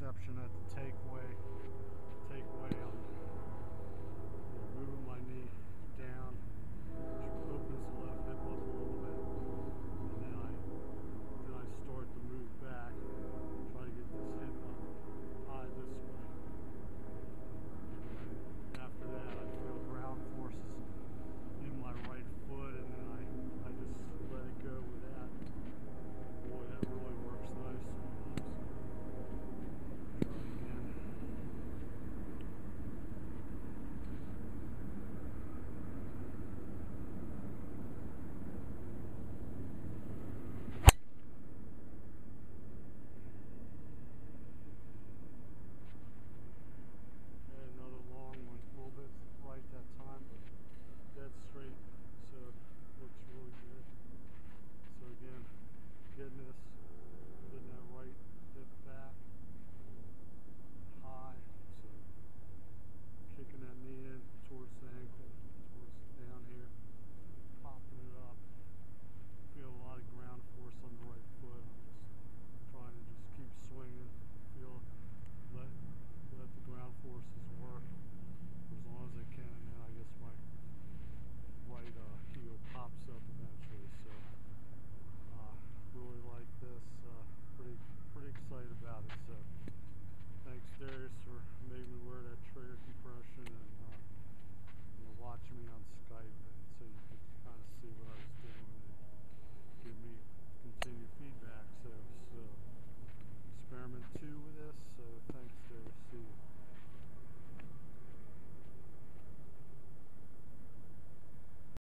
reception at the takeaway takeaway on